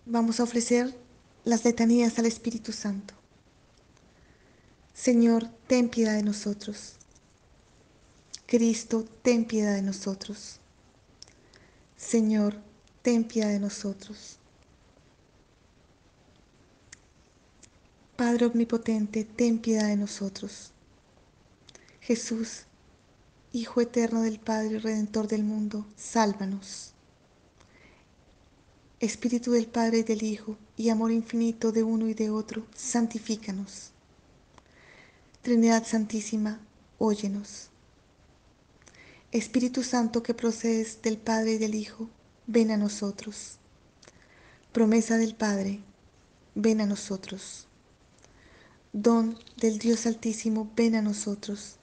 vamos a ofrecer las letanías al Espíritu Santo. Señor, ten piedad de nosotros. Cristo, ten piedad de nosotros. Señor, ten piedad de nosotros. Padre Omnipotente, ten piedad de nosotros. Jesús, Hijo eterno del Padre Redentor del mundo, sálvanos. Espíritu del Padre y del Hijo, y amor infinito de uno y de otro, santifícanos. Trinidad Santísima, óyenos. Espíritu Santo que procedes del Padre y del Hijo, ven a nosotros. Promesa del Padre, ven a nosotros. Don del Dios Altísimo, ven a nosotros.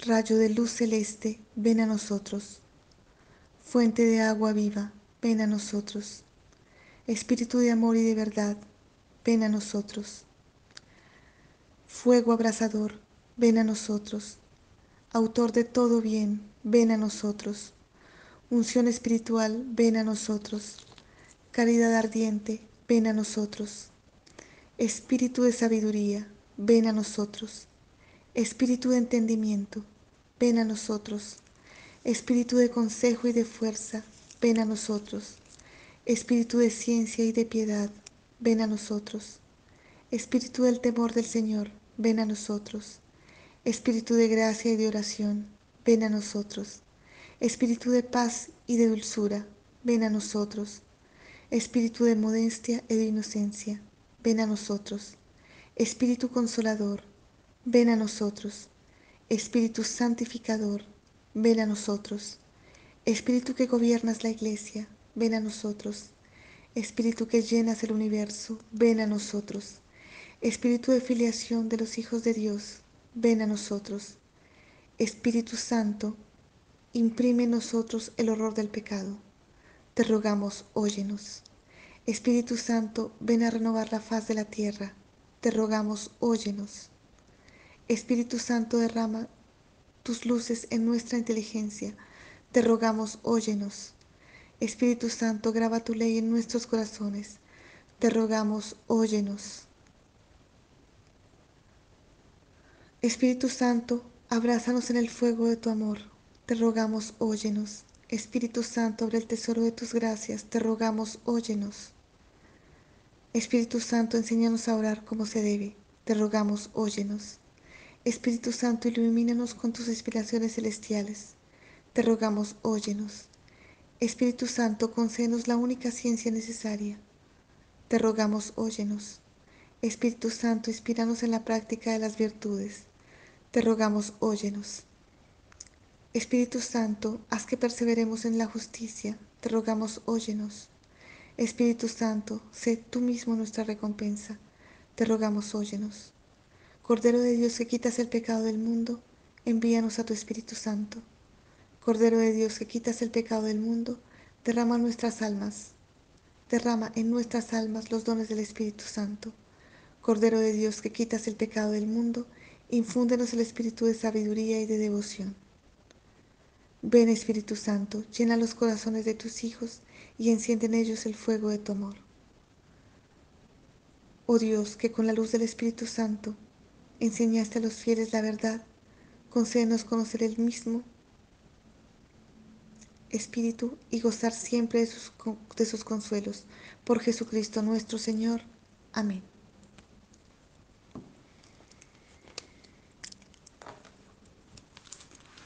Rayo de luz celeste, ven a nosotros. Fuente de agua viva, ven a nosotros. Espíritu de amor y de verdad, ven a nosotros. Fuego abrasador, ven a nosotros. Autor de todo bien, ven a nosotros. Unción espiritual, ven a nosotros. Caridad ardiente, ven a nosotros. Espíritu de sabiduría, ven a nosotros. Espíritu de entendimiento, ven a nosotros. Espíritu de consejo y de fuerza, ven a nosotros. Espíritu de ciencia y de piedad, ven a nosotros. Espíritu del temor del Señor, ven a nosotros. Espíritu de gracia y de oración, ven a nosotros. Espíritu de paz y de dulzura, ven a nosotros. Espíritu de modestia y de inocencia, ven a nosotros. Espíritu consolador, ven a nosotros. Espíritu santificador, ven a nosotros. Espíritu que gobiernas la iglesia, ven a nosotros. Espíritu que llenas el universo, ven a nosotros. Espíritu de filiación de los hijos de Dios, ven a nosotros. Espíritu Santo, imprime en nosotros el horror del pecado. Te rogamos, óyenos. Espíritu Santo, ven a renovar la faz de la tierra. Te rogamos, óyenos. Espíritu Santo, derrama tus luces en nuestra inteligencia. Te rogamos, óyenos. Espíritu Santo, graba tu ley en nuestros corazones. Te rogamos, óyenos. Espíritu Santo, abrázanos en el fuego de tu amor. Te rogamos, óyenos. Espíritu Santo, abre el tesoro de tus gracias. Te rogamos, óyenos. Espíritu Santo, enséñanos a orar como se debe. Te rogamos, óyenos. Espíritu Santo, ilumínanos con tus inspiraciones celestiales. Te rogamos, óyenos. Espíritu Santo, concédenos la única ciencia necesaria. Te rogamos, óyenos. Espíritu Santo, inspíranos en la práctica de las virtudes te rogamos, óyenos. Espíritu Santo, haz que perseveremos en la justicia, te rogamos, óyenos. Espíritu Santo, sé tú mismo nuestra recompensa, te rogamos, óyenos. Cordero de Dios que quitas el pecado del mundo, envíanos a tu Espíritu Santo. Cordero de Dios que quitas el pecado del mundo, derrama nuestras almas, derrama en nuestras almas los dones del Espíritu Santo. Cordero de Dios que quitas el pecado del mundo, infúndenos el espíritu de sabiduría y de devoción. Ven Espíritu Santo, llena los corazones de tus hijos y enciende en ellos el fuego de tu amor. Oh Dios, que con la luz del Espíritu Santo enseñaste a los fieles la verdad, concédenos conocer el mismo Espíritu y gozar siempre de sus, de sus consuelos. Por Jesucristo nuestro Señor. Amén.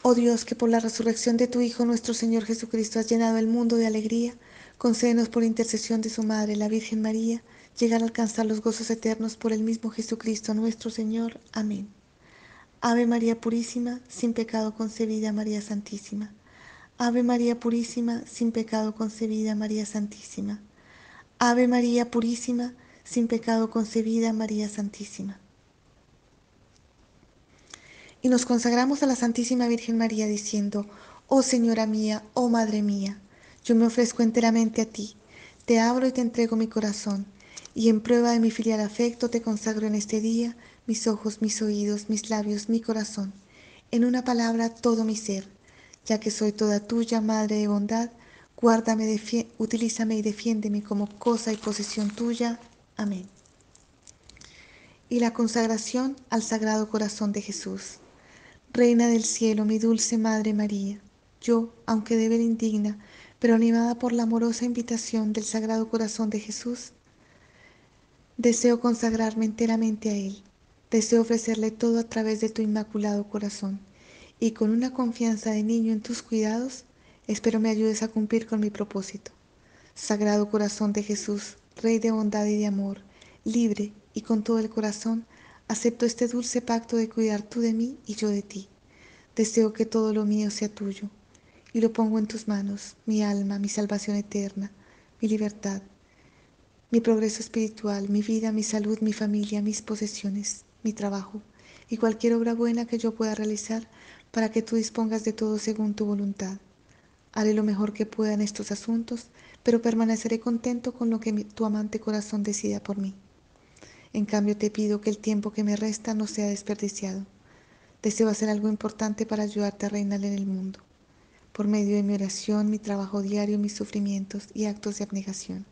Oh Dios, que por la resurrección de tu Hijo nuestro Señor Jesucristo has llenado el mundo de alegría, concédenos por intercesión de su Madre, la Virgen María, llegar a alcanzar los gozos eternos por el mismo Jesucristo nuestro Señor. Amén. Ave María Purísima, sin pecado concebida María Santísima. Ave María Purísima, sin pecado concebida María Santísima. Ave María Purísima, sin pecado concebida María Santísima. Y nos consagramos a la Santísima Virgen María diciendo, Oh Señora mía, oh Madre mía, yo me ofrezco enteramente a ti, te abro y te entrego mi corazón, y en prueba de mi filial afecto te consagro en este día mis ojos, mis oídos, mis labios, mi corazón, en una palabra todo mi ser, ya que soy toda tuya, Madre de bondad, guárdame, utilízame y defiéndeme como cosa y posesión tuya. Amén. Y la consagración al Sagrado Corazón de Jesús. Reina del cielo, mi dulce Madre María, yo, aunque de ver indigna, pero animada por la amorosa invitación del Sagrado Corazón de Jesús, deseo consagrarme enteramente a Él. Deseo ofrecerle todo a través de tu inmaculado corazón y con una confianza de niño en tus cuidados, espero me ayudes a cumplir con mi propósito. Sagrado corazón de Jesús, Rey de bondad y de amor, libre y con todo el corazón, acepto este dulce pacto de cuidar tú de mí y yo de ti. Deseo que todo lo mío sea tuyo y lo pongo en tus manos, mi alma, mi salvación eterna, mi libertad, mi progreso espiritual, mi vida, mi salud, mi familia, mis posesiones, mi trabajo y cualquier obra buena que yo pueda realizar para que tú dispongas de todo según tu voluntad. Haré lo mejor que pueda en estos asuntos, pero permaneceré contento con lo que tu amante corazón decida por mí. En cambio te pido que el tiempo que me resta no sea desperdiciado. Deseo hacer algo importante para ayudarte a reinar en el mundo, por medio de mi oración, mi trabajo diario, mis sufrimientos y actos de abnegación.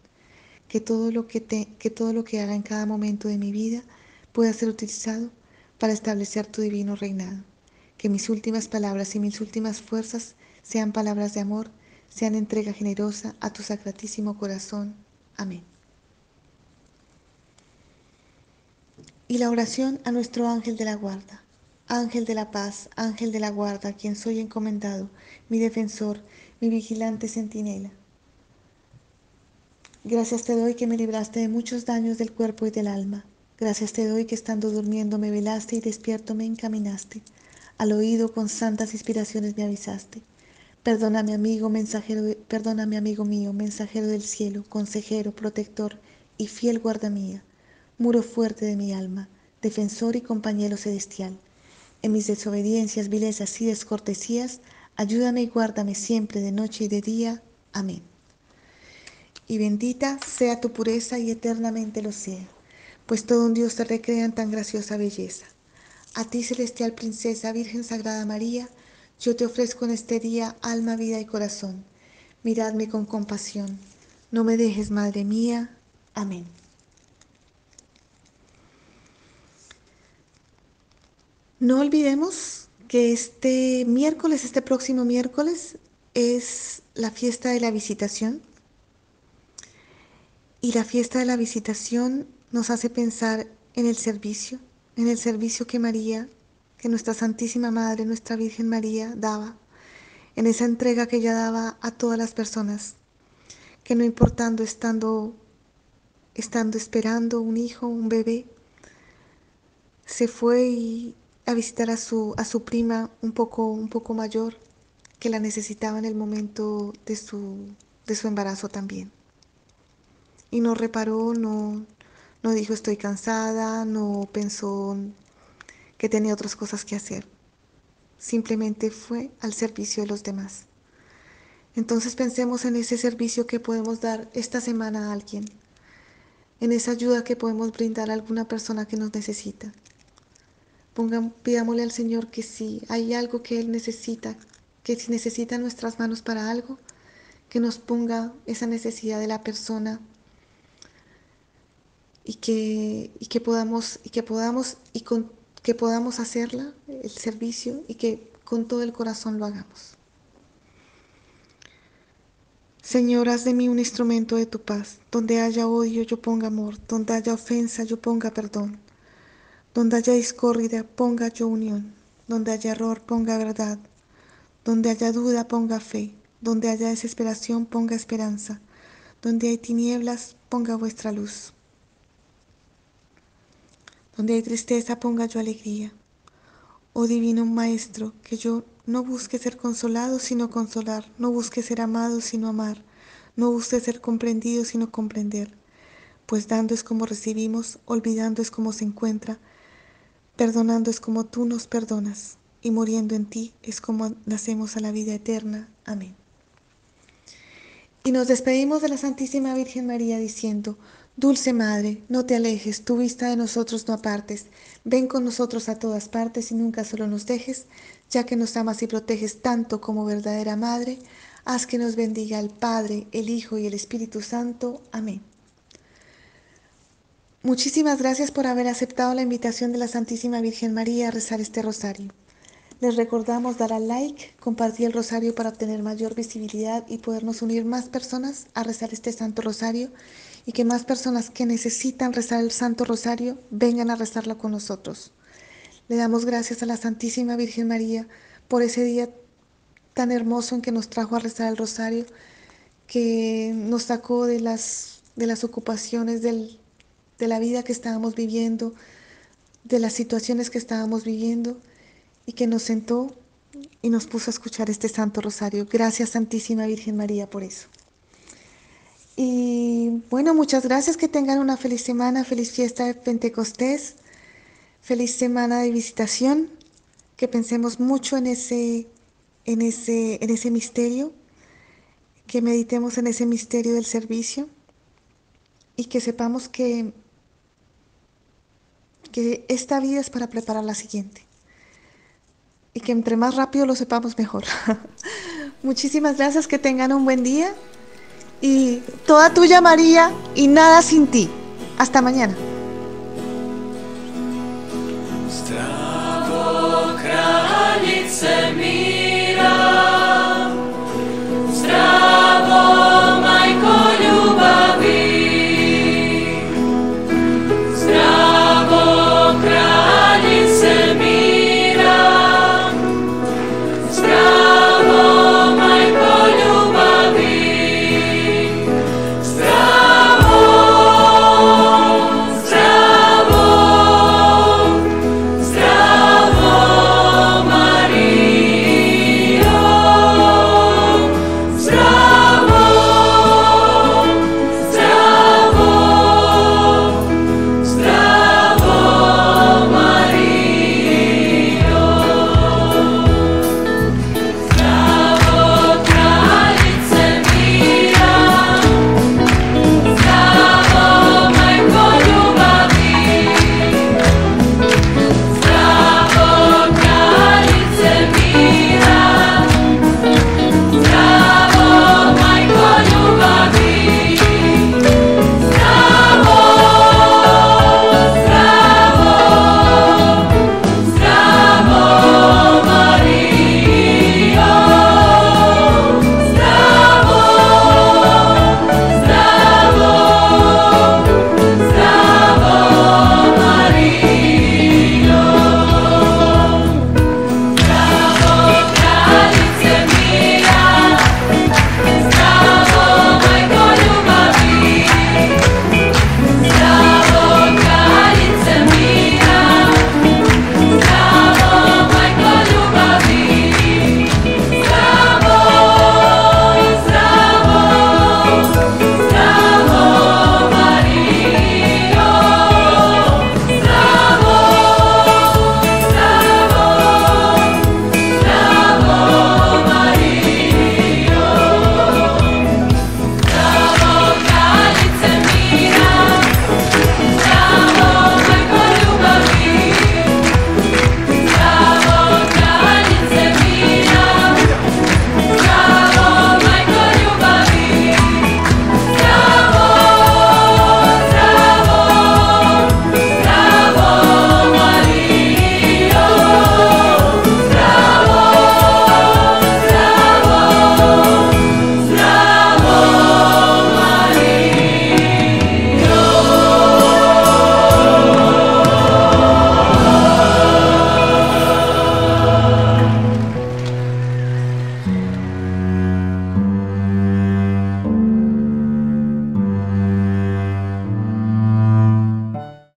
Que todo lo que, te, que, todo lo que haga en cada momento de mi vida pueda ser utilizado para establecer tu divino reinado. Que mis últimas palabras y mis últimas fuerzas sean palabras de amor, sean entrega generosa a tu sacratísimo corazón. Amén. Y la oración a nuestro ángel de la guarda. Ángel de la paz, ángel de la guarda, quien soy encomendado, mi defensor, mi vigilante centinela. Gracias te doy que me libraste de muchos daños del cuerpo y del alma Gracias te doy que estando durmiendo me velaste y despierto me encaminaste. Al oído con santas inspiraciones me avisaste. Perdóname amigo, mensajero, perdóname amigo mío, mensajero del cielo, consejero, protector y fiel guarda mía, muro fuerte de mi alma, defensor y compañero celestial. En mis desobediencias, vilezas y descortesías, ayúdame y guárdame siempre de noche y de día. Amén. Y bendita sea tu pureza y eternamente lo sea pues todo un Dios te recrea en tan graciosa belleza. A ti, celestial princesa, Virgen Sagrada María, yo te ofrezco en este día alma, vida y corazón. Miradme con compasión. No me dejes, Madre mía. Amén. No olvidemos que este miércoles, este próximo miércoles, es la fiesta de la visitación. Y la fiesta de la visitación nos hace pensar en el servicio, en el servicio que María, que nuestra Santísima Madre, nuestra Virgen María daba, en esa entrega que ella daba a todas las personas, que no importando estando estando esperando un hijo, un bebé, se fue a visitar a su, a su prima un poco, un poco mayor que la necesitaba en el momento de su, de su embarazo también. Y no reparó, no, no dijo estoy cansada, no pensó que tenía otras cosas que hacer. Simplemente fue al servicio de los demás. Entonces pensemos en ese servicio que podemos dar esta semana a alguien, en esa ayuda que podemos brindar a alguna persona que nos necesita. Pongan, pidámosle al Señor que si hay algo que Él necesita, que si necesita nuestras manos para algo, que nos ponga esa necesidad de la persona y que, y que podamos, y que podamos, y con, que podamos hacerla, el servicio, y que con todo el corazón lo hagamos. Señor, haz de mí un instrumento de tu paz. Donde haya odio, yo ponga amor. Donde haya ofensa, yo ponga perdón. Donde haya discordia, ponga yo unión. Donde haya error, ponga verdad. Donde haya duda, ponga fe. Donde haya desesperación, ponga esperanza. Donde hay tinieblas, ponga vuestra luz. Donde hay tristeza ponga yo alegría. Oh divino Maestro, que yo no busque ser consolado sino consolar, no busque ser amado sino amar, no busque ser comprendido sino comprender, pues dando es como recibimos, olvidando es como se encuentra, perdonando es como tú nos perdonas, y muriendo en ti es como nacemos a la vida eterna. Amén. Y nos despedimos de la Santísima Virgen María diciendo, Dulce Madre, no te alejes, tu vista de nosotros no apartes. Ven con nosotros a todas partes y nunca solo nos dejes, ya que nos amas y proteges tanto como verdadera Madre. Haz que nos bendiga el Padre, el Hijo y el Espíritu Santo. Amén. Muchísimas gracias por haber aceptado la invitación de la Santísima Virgen María a rezar este rosario. Les recordamos dar al like, compartir el rosario para obtener mayor visibilidad y podernos unir más personas a rezar este Santo Rosario y que más personas que necesitan rezar el Santo Rosario vengan a rezarlo con nosotros. Le damos gracias a la Santísima Virgen María por ese día tan hermoso en que nos trajo a rezar el Rosario, que nos sacó de las, de las ocupaciones de la vida que estábamos viviendo, de las situaciones que estábamos viviendo y que nos sentó y nos puso a escuchar este Santo Rosario. Gracias Santísima Virgen María por eso. Y bueno, muchas gracias, que tengan una feliz semana, feliz fiesta de Pentecostés, feliz semana de visitación, que pensemos mucho en ese, en ese, en ese misterio, que meditemos en ese misterio del servicio. Y que sepamos que, que esta vida es para preparar la siguiente. Y que entre más rápido lo sepamos mejor. [LAUGHS] Muchísimas gracias, que tengan un buen día y toda tuya María y nada sin ti. Hasta mañana.